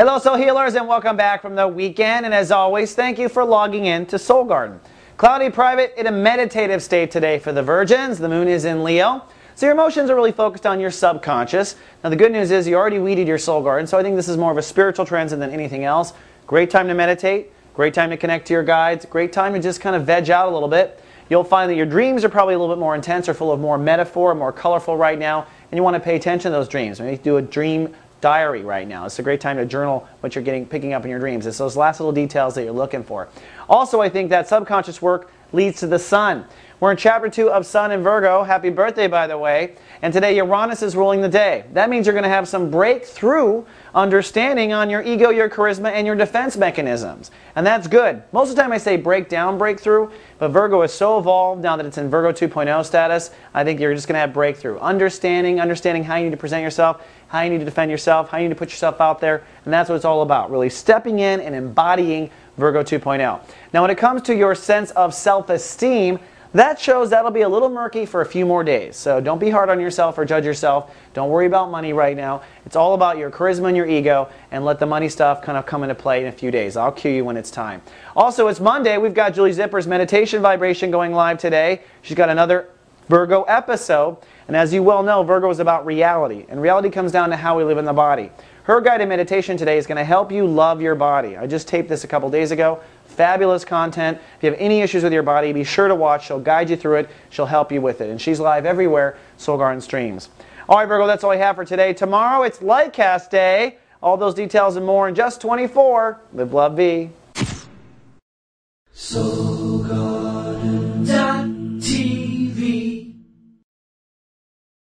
Hello, soul healers, and welcome back from the weekend. And as always, thank you for logging in to Soul Garden. Cloudy private in a meditative state today for the virgins. The moon is in Leo. So your emotions are really focused on your subconscious. Now the good news is you already weeded your soul garden, so I think this is more of a spiritual transit than anything else. Great time to meditate, great time to connect to your guides, great time to just kind of veg out a little bit. You'll find that your dreams are probably a little bit more intense or full of more metaphor, more colorful right now, and you want to pay attention to those dreams. Maybe do a dream diary right now. It's a great time to journal what you're getting picking up in your dreams. It's those last little details that you're looking for. Also, I think that subconscious work leads to the sun. We're in chapter 2 of Sun in Virgo. Happy birthday, by the way. And today Uranus is ruling the day. That means you're going to have some breakthrough understanding on your ego, your charisma, and your defense mechanisms. And that's good. Most of the time I say breakdown, breakthrough, but Virgo is so evolved now that it's in Virgo 2.0 status, I think you're just going to have breakthrough. Understanding, understanding how you need to present yourself, how you need to defend yourself, how you need to put yourself out there, and that's what it's all about. Really stepping in and embodying Virgo 2.0. Now when it comes to your sense of self-esteem, that shows that'll be a little murky for a few more days. So don't be hard on yourself or judge yourself. Don't worry about money right now. It's all about your charisma and your ego and let the money stuff kind of come into play in a few days. I'll cue you when it's time. Also, it's Monday. We've got Julie Zipper's meditation vibration going live today. She's got another Virgo episode. And as you well know, Virgo is about reality. And reality comes down to how we live in the body. Her guided meditation today is going to help you love your body. I just taped this a couple days ago. Fabulous content. If you have any issues with your body, be sure to watch. She'll guide you through it. She'll help you with it. And she's live everywhere, Soul Garden streams. All right, Virgo, that's all I have for today. Tomorrow, it's Lightcast Day. All those details and more in just 24. Live, love, be. Soul.